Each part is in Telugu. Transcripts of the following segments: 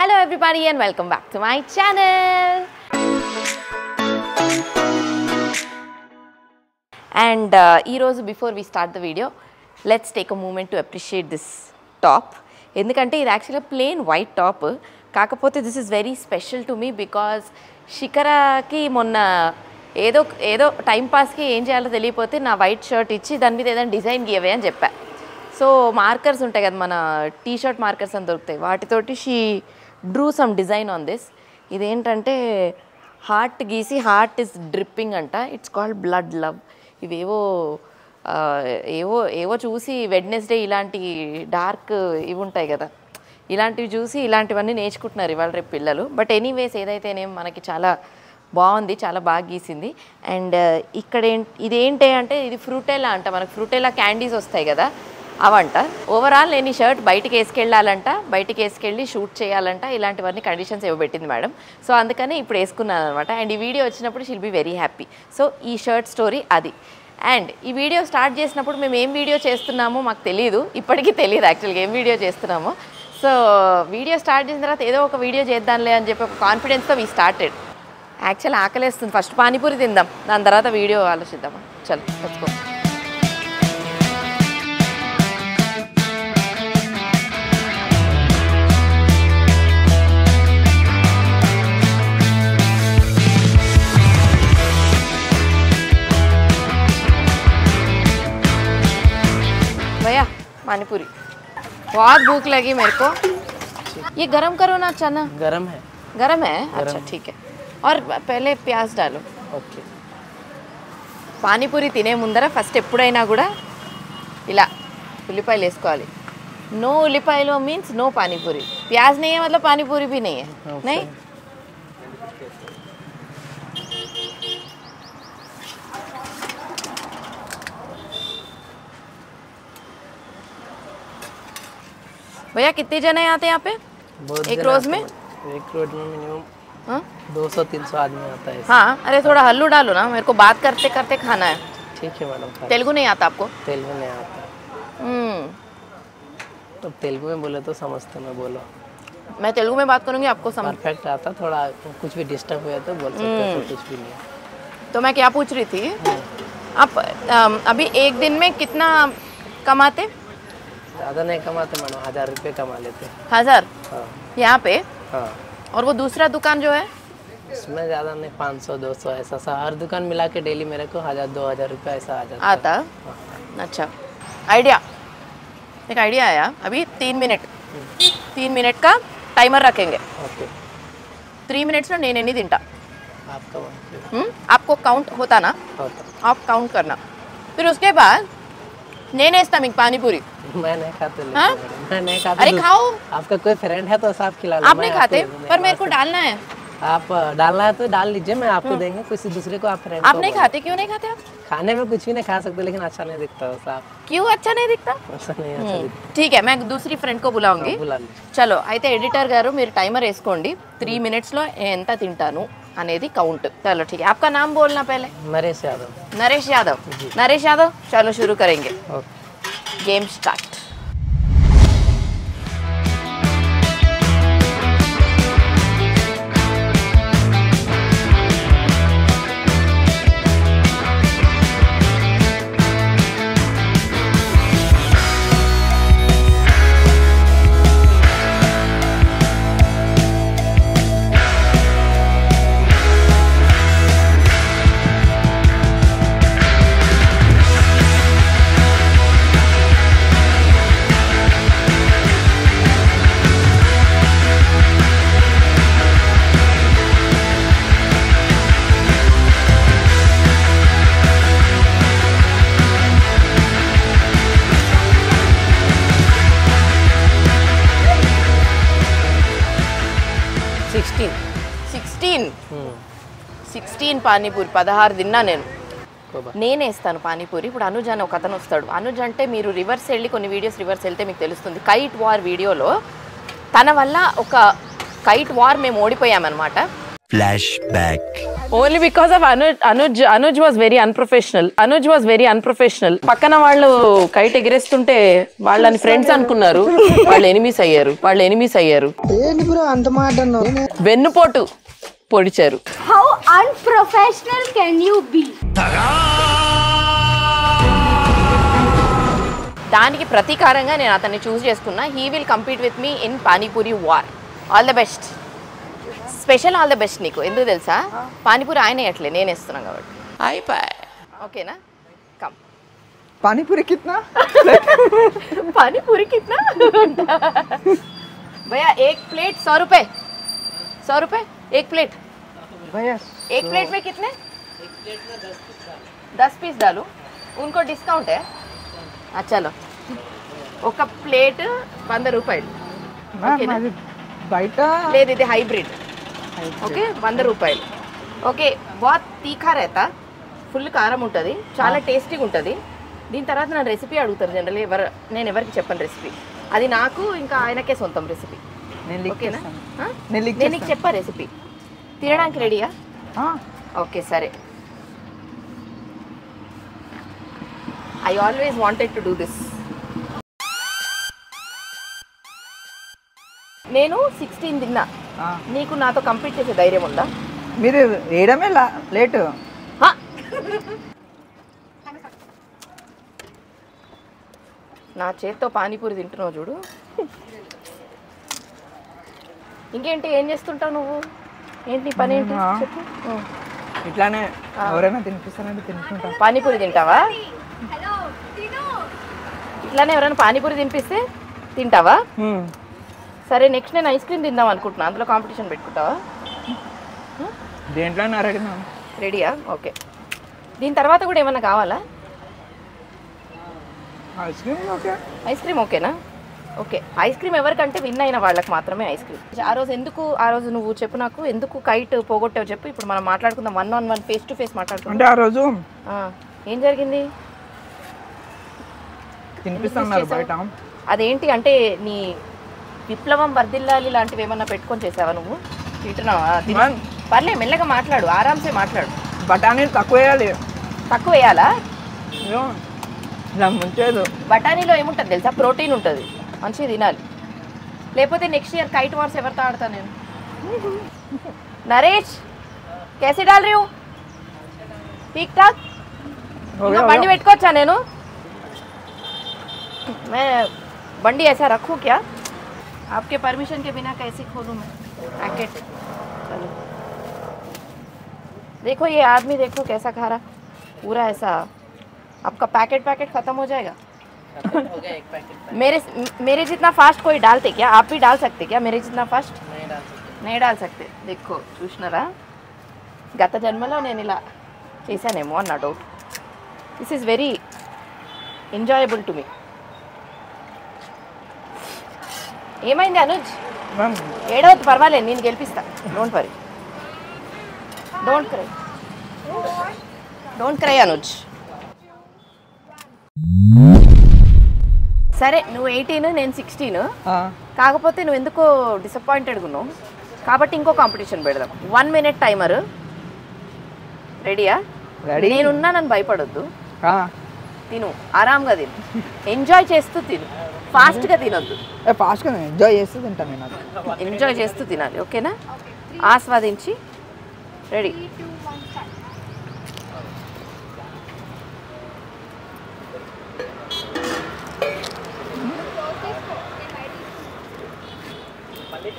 Hello everybody and welcome back to my channel. And ఈరోజు before we start the video let's take a moment to appreciate this top ఎందుకంటే ఇది యాక్చువల్గా ప్లెయిన్ వైట్ టాప్ కాకపోతే this is very special to me because శిఖరాకి మొన్న ఏదో ఏదో టైం పాస్కి ఏం చేయాలో తెలియపోతే నా వైట్ షర్ట్ ఇచ్చి దాని మీద ఏదైనా డిజైన్ గీయవే అని చెప్పా. సో మార్కర్స్ ఉంటాయి కదా మన టీ షర్ట్ మార్కర్స్ అని దొరుకుతాయి. వాటితోటి she drew some design on this ఇదేంటంటే హార్ట్ గీసి హార్ట్ ఇస్ డ్రిప్పింగ్ అంట. ఇట్స్ కాల్డ్ బ్లడ్ లవ్ ఇవేవో ఏవో ఏవో చూసి వెడ్నెస్డే ఇలాంటి డార్క్ ఇవి ఉంటాయి కదా. ఇలాంటివి చూసి ఇలాంటివన్నీ నేర్చుకుంటున్నారు ఇవాళ రేపు పిల్లలు. బట్ ఎనీవేస్ ఏదైతేనేం మనకి చాలా బాగుంది చాలా బాగా గీసింది. అండ్ ఇక్కడ ఇదేంటి అంటే ఇది ఫ్రూటేలా అంట. మనకు ఫ్రూటేలా క్యాండీస్ వస్తాయి కదా. అవంట. ఓవరాల్ నేను ఈ షర్ట్ బయటికి వేసుకెళ్ళాలంట బయటికి వేసుకెళ్ళి షూట్ చేయాలంట ఇలాంటివన్నీ కండిషన్స్ ఇవ్వబెట్టింది మేడం. సో అందుకనే ఇప్పుడు వేసుకున్నాను అనమాట అండ్ ఈ వీడియో వచ్చినప్పుడు she'll be very happy so ఈ షర్ట్ స్టోరీ అది. అండ్ ఈ వీడియో స్టార్ట్ చేసినప్పుడు మేము ఏం వీడియో చేస్తున్నామో మాకు తెలియదు ఇప్పటికీ తెలియదు యాక్చువల్గా ఏం వీడియో చేస్తున్నామో. సో వీడియో స్టార్ట్ చేసిన తర్వాత ఏదో ఒక వీడియో చేద్దాంలే అని చెప్పి ఒక కాన్ఫిడెన్స్తో వీ స్టార్టెడ్ యాక్చువల్ ఆకలేస్తుంది. ఫస్ట్ పానీపూరి తిందాం. దాని తర్వాత వీడియో ఆలోచిద్దామా? చలో తెచ్చుకో पानीपुरी बहुत भूख लगी मेरे को ये गरम करो ना चना गरम है गरम है अच्छा ठीक है और पहले प्याज डालो ఓకే పానీపూరి తినే ముందర ఫస్ట్ ఎప్పుడైనా కూడా ఇలా ఉల్లిపాయలు వేసుకోవాలి नो उल्लिपायलो मीन्स नो पानीपुरी प्याज नहीं है मतलब पानीपुरी भी नहीं भैया कितने जने आते हैं यहाँ पे? एक रोज में? एक रोज में मिनिमम हाँ? 200 300 आदमी आता है। हाँ अरे थोड़ा हल्लू डालो ना मेरे को बात करते करते खाना है। ठीक है मैडम तेलुगु नहीं आता आपको? तेलुगु नहीं आता। हम्म। तो तेलुगु में बोले तो समझते मैं बोलो। मैं तेलुगु में बात करूँगी आपको समझ परफेक्ट आता थोड़ा कुछ भी डिस्टर्ब हुआ तो बोल सकते हो तो कुछ भी नहीं तो मैं क्या पूछ रही थी? आप अभी एक दिन में कितना कमाते? ज़्यादा नहीं कमाते मैडम हज़ार रुपए कमा लेते हज़ार? हाँ। यहाँ पे? हाँ। और वो दूसरा दुकान जो है? उसमें ज़्यादा नहीं पाँच सौ दो सौ ऐसा सा हर दुकान मिला के डेली मेरे को हज़ार दो हज़ार रुपये ऐसा आ जाता आता? हाँ। अच्छा। आइडिया? एक आइडिया आया। अभी तीन मिनट। तीन मिनट का टाइमर रखेंगे। थ्री मिनट्स में नहीं नहीं दिंटा आपका हम्म, आपको काउंट होता ना? होता। आप काउंट करना। फिर उसके बाद నేను వేస్తా మీకు పానీపూరి मैं नहीं खाते लेकिन हाँ? मैडम, मैं नहीं खाता अरे दूध- खाओ आपका कोई फ्रेंड है तो साफ खिला लो आप मैं नहीं आपको खाते दे दूंगा। पर मेरे को डालना है आप डालना है तो डाल लीजिए मैं आपको देंगे किसी दूसरे को आप फ्रेंड आप नहीं खाते क्यों नहीं खाते आप खाने में कुछ भी नहीं खा सकते लेकिन अच्छा नहीं दिखता हो साफ क्यों अच्छा नहीं दिखता ऐसा नहीं अच्छा दिखता ठीक है मैं दूसरी ఫ్రెండ్ को बुलाऊंगी बुला लीजिए చలో అయితే ఎడిటర్ గారు మీరు టైమర్ వేసుకోండి త్రీ మినిట్స్లో ఎంత తింటాను అనేది కౌంట్ చలో ठीक है आपका नाम बोलना पहले नरेश यादव नरेश यादव नरेश यादव चलो शुरू करेंगे okay game start sixteen panipuri పదహారు తిన్నా నేను. నేనేస్తాను పానీపూరి. ఇప్పుడు అనుజ్ అని ఒక అతను వస్తాడు. అనుజ్ అంటే మీరు రివర్స్ వెళ్ళి కొన్ని వీడియోస్ రివర్స్ వెళ్తే మీకు తెలుస్తుంది. కైట్ వార్ వీడియోలో తన వల్ల ఒక కైట్ వార్ మేము ఓడిపోయామన్నమాట. Only because of Anuj Anuj Anuj was very unprofessional Anuj was very unprofessional పక్కన వాళ్ళు కైట్ ఎగిరేస్తుంటే వాళ్ళని ఫ్రెండ్స్ అనుకున్నారు. వాళ్ళు ఎనిమిస్ అయ్యారు. వాళ్ళు ఎనిమిస్ అయ్యారు. వెన్నుపోటు పొడిచారు. unprofessional can you be? దానికి ప్రతీకారంగా నేను అతన్ని చూస్ చేసుకున్నా he will compete with me in panipuri war all the best special all the best నీకు ఎందుకు తెలుసా పానీపూరి ఆయన ఎట్లే నేను ఇస్తున్నాను కాబట్టి అయిపోయి ఓకేనా కమ్ పానీపూరి కిత్నా पानी कितना भैया एक प्लेट सौ रुपए सौ रुपए एक प्लेट భయ్యా एक प्लेट में कितने दस पीस डालो उनको डिस्काउंट है हाँ, चलो ఒక ప్లేట్ వంద రూపాయలు ఓకేనా? అది బయట లేదు ఇది హైబ్రిడ్ ఓకే వంద రూపాయలు ఓకే బాత్ తీఖా రేతా ఫుల్ కారం ఉంటుంది చాలా టేస్టీగా ఉంటుంది దీని తర్వాత నా రెసిపీ అడుగుతారు జనరల్ ఎవరు నేను ఎవరికి చెప్పను రెసిపీ అది నాకు ఇంకా ఆయనకే సొంతం రెసిపీ నేను లిక్ ఓకేనా చేస్తాను. ఆ? నేను లిక్ నేను నీకు చెప్పా రెసిపీ తినడానికి రెడీయా? ఓకే సరే. I always wanted to do this నేను సిక్స్టీన్ తిన్నా. నీకు నాతో కంప్లీట్ చేసే ధైర్యం ఉందా? మీరు వేయడమే లేటు! నా చేత్తో పానీపూరి తింటున్నావు చూడు. ఇంకేంటి ఏం చేస్తుంటావు నువ్వు? ఏంటి పని ఏంటి. చెప్పు. ఇట్లానే ఎవరైనా తినిపిస్తానంటే తినిపింటా పానీపూరి తింటావా. ఇట్లానే ఎవరైనా పానీపూరి తినిపిస్తే తింటావా? సరే నెక్స్ట్ నేను ఐస్ క్రీమ్ తిందాం అనుకుంటున్నా. అందులో కాంపిటీషన్ పెట్టుకుంటావా? దేంట్లో రెడీయా ఓకే దీని తర్వాత కూడా ఏమన్నా కావాలా? Ice cream okay ice cream ఓకేనా ఓకే. ఐస్ క్రీమ్ ఎవరికంటే విన్ అయిన వాళ్ళకి మాత్రమే ఐస్ క్రీమ్. ఆ రోజు ఎందుకు ఆ రోజు నువ్వు చెప్పు నాకు ఎందుకు కైట్ పోగొట్టావు చెప్పు. ఇప్పుడు మనం మాట్లాడుకుందాం one on one face to face మాట్లాడుకుందాం. అంటే ఆ రోజు ఏం జరిగింది? తినిపిస్తున్నారు బయట. అదేంటి అంటే నీ విప్లవం వర్దిల్లాలి లాంటివి ఏమన్నా పెట్టుకొని చేసావా నువ్వు? తింటున్నావా. పర్లే మెల్లగా మాట్లాడు ఆరామ్సే మాట్లాడు. బఠానీలు తక్కువ వేయాలి. తక్కువ వేయాలా? బఠానీలో ఏముంటుంది తెలుసా? ప్రోటీన్ ఉంటుంది. మంచిగా తినాలి. లేకపోతే నెక్స్ట్ ఇయర్ కైట్ వార్స్ ఎవరితో ఆడతా नरेश कैसे डाल रही हूँ ठीक ठाक బండి పెట్టుకోవచ్చా नैन मैं बंडी ऐसा रखू क्या आपके परमिशन के बिना कैसे खोलूँ मैं? पैकेट चलो। देखो ये आदमी देखो कैसा खा रहा। पूरा ऐसा। आपका पैकेट पैकेट ख़त्म हो जाएगा। हो गया एक पैकेट मेरे मेरे जितना फास्ट कोई डालते क्या आप भी डाल सकते क्या मेरे जितना फास्ट नहीं डाल सकते नहीं डाल सकते देखो చూసినారా గత జన్మలో నేను ఇలా చేశానేమో అన్న doubt this is very enjoyable to me ఏమైంది అనుజ్ మ్యామ్ ఏడవద్దు పర్వాలేదు నేను గెలిపిస్తా don't worry don't cry don't cry Anuj సరే నువ్వు ఎయిటీన్ నేను సిక్స్టీన్. కాకపోతే నువ్వు ఎందుకో డిసప్పాయింటెడ్గా ఉన్నావు కాబట్టి ఇంకో కాంపిటీషన్ పెడదాం. వన్ మినిట్ టైమర్ రెడీయా. నేనున్నా నన్ను భయపడొద్దు. తిను. ఆరాంగా తిను. ఎంజాయ్ చేస్తూ తిను. ఫాస్ట్గా తినొద్దు. ఫాస్ట్గా ఎంజాయ్ చేస్తూ తింటాను నేను. ఎంజాయ్ చేస్తూ తినాలి. ఓకేనా? ఆస్వాదించి. రెడీ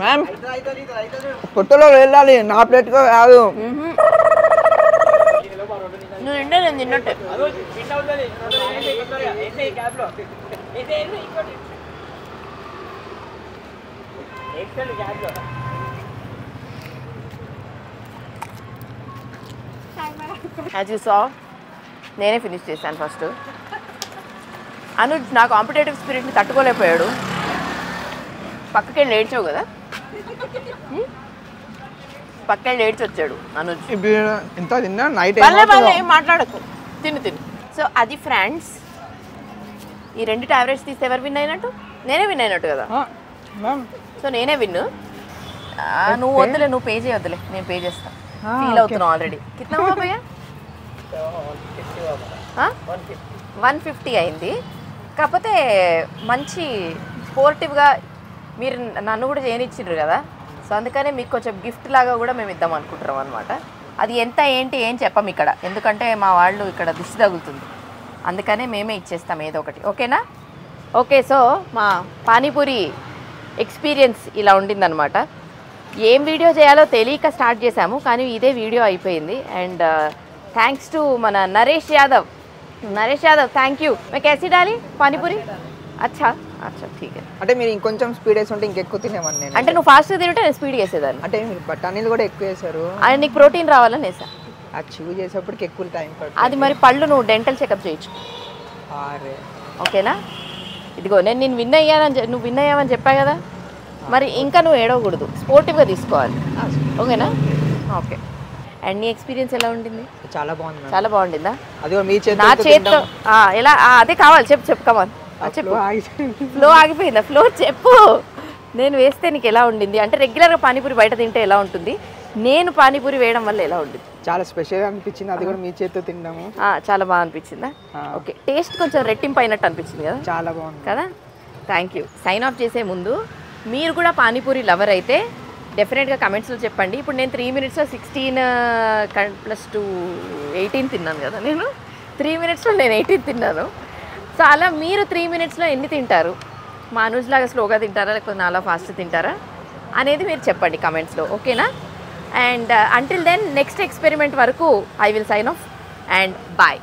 మ్యామ్ పొట్టలో వెళ్ళాలి. నా ప్లేట్గా కాదు. నువ్వు తింటే నేను తిన్నట్టే. యాజ్ యూ సా నేనే ఫినిష్ చేశాను ఫస్ట్ అనుజ్ నా కాంపిటేటివ్ స్పిరిట్ని తట్టుకోలేకపోయాడు. పక్కకెళ్ళి ఏడ్చావు కదా? పక్క లేడ్చి వచ్చాడు అనొచ్చు ఎంత తిన్నా? నైట్ మాట్లాడకు. తిను తిను. సో అది ఫ్రాండ్స్ ఈ రెండు టాబ్లెట్స్ తీస్తే ఎవరు విన్ అయినట్టు? నేనే విన్ అయినట్టు కదా. సో నేనే విన్ను. నువ్వు వద్దులే నువ్వు పే చేయొద్దులే నేను పే చేస్తా. ఫీల్ అవుతున్నావు ఆల్రెడీ కిట్నా వన్ ఫిఫ్టీ. అయింది. కాకపోతే మంచి స్పోర్టివ్గా మీరు నన్ను కూడా చేయనిచ్చిండ్రు కదా? సో అందుకనే మీకు కొంచెం గిఫ్ట్ లాగా కూడా మేము ఇద్దాం అనుకుంటున్నాం అనమాట అది ఎంత ఏంటి ఏం చెప్పం ఇక్కడ. ఎందుకంటే మా వాళ్ళు ఇక్కడ దిష్టి తగులుతుంది. అందుకనే మేమే ఇచ్చేస్తాం ఏదో ఒకటి. ఓకేనా? ఓకే సో మా పానీపూరి ఎక్స్పీరియన్స్ ఇలా ఉండిందనమాట ఏం వీడియో చేయాలో తెలియక స్టార్ట్ చేశాము కానీ ఇదే వీడియో అయిపోయింది. అండ్ uh, థ్యాంక్స్ టు మన నరేష్ యాదవ్. నరేష్ యాదవ్ థ్యాంక్ యూ మీకు క్యాసి డాలి? పానీపూరి? అచ్చా అచ్చా ఠీక్. है అంటే మీరు ఇంకొంచెం స్పీడ్ వేసి ఉంటే ఇంకెక్కువ తినేవాడిని నేను. అంటే నువ్వు ఫాస్ట్గా తింటే నేను స్పీడ్ చేసేదాన్ని. అంటే మీరు బఠానీలు కూడా ఎక్కువ వేశారు. అండ్ నీకు ప్రోటీన్ రావాలని వేసా ఆ చివు చేసేప్పటికి ఎక్కువ టైం పడుతుంది. అది మరి పళ్ళు నువ్వు డెంటల్ చెకప్ చేయొచ్చు ఓకేనా? ఇదిగో నేను నేను విన్ అయ్యానని చె- నువ్వు విన్ అయ్యావని చెప్పా కదా? మరి ఇంకా నువ్వు ఏడవకూడదు. స్పోర్టివ్గా తీసుకోవాలి. ఓకేనా? ఓకే. అండ్ నీ ఎక్స్పీరియన్స్ ఎలా ఉండింది? చాలా బాగుంది చాలా బాగుండిందా? అది నా చేతితో ఆ, ఎలా అదే కావాలి. చెప్పు చెప్పు కమాన్ చెప్పు. ఫ్లో ఆగిపోయిందా. ఫ్లో చెప్పు. నేను వేస్తే నీకు ఎలా ఉండింది? అంటే రెగ్యులర్గా పానీపూరి బయట తింటే ఎలా ఉంటుంది? నేను పానీపూరి వేయడం వల్ల ఎలా ఉంటుంది చాలా స్పెషల్ అనిపించింది. అది కూడా మీ చేతితో తిన్నాము. చాలా బాగా అనిపించిందా. ఓకే. టేస్ట్ కొంచెం రెట్టింపు అయినట్టు అనిపించింది కదా? చాలా బాగుంది. కదా? థ్యాంక్ యూ సైన్ ఆఫ్ చేసే ముందు మీరు కూడా పానీపూరి లవర్ అయితే డెఫినెట్గా కమెంట్స్లో చెప్పండి. ఇప్పుడు నేను త్రీ మినిట్స్లో సిక్స్టీన్ ప్లస్ టూ ఎయిటీన్ తిన్నాను కదా నేను. త్రీ మినిట్స్లో నేను ఎయిటీన్ తిన్నాను. సో అలా మీరు త్రీ మినిట్స్లో ఎన్ని తింటారు? మానూజ్ లాగా స్లోగా తింటారా? లేకపోతే నాలా ఫాస్ట్ తింటారా? అనేది మీరు చెప్పండి కమెంట్స్లో ఓకేనా and until then next experiment వరకు I will sign off and bye